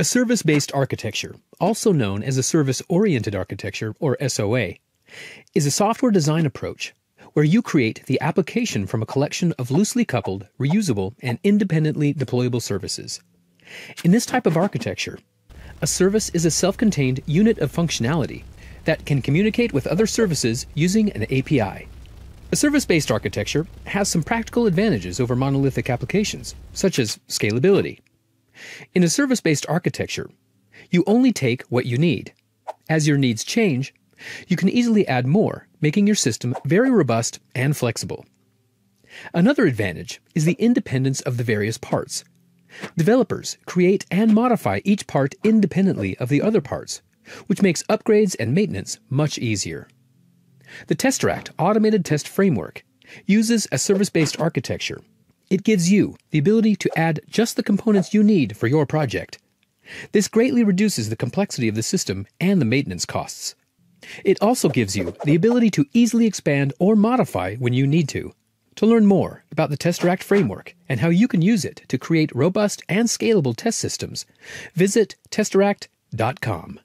A service based architecture, also known as a service oriented architecture or SOA, is a software design approach where you create the application from a collection of loosely coupled, reusable, and independently deployable services. In this type of architecture, a service is a self contained unit of functionality that can communicate with other services using an API. A service based architecture has some practical advantages over monolithic applications, such as scalability. In a service based architecture, you only take what you need. As your needs change, you can easily add more, making your system very robust and flexible. Another advantage is the independence of the various parts. Developers create and modify each part independently of the other parts, which makes upgrades and maintenance much easier. The Testeract automated test framework uses a service based architecture. It gives you the ability to add just the components you need for your project. This greatly reduces the complexity of the system and the maintenance costs. It also gives you the ability to easily expand or modify when you need to. To learn more about the Testeract framework and how you can use it to create robust and scalable test systems, visit Testeract.com.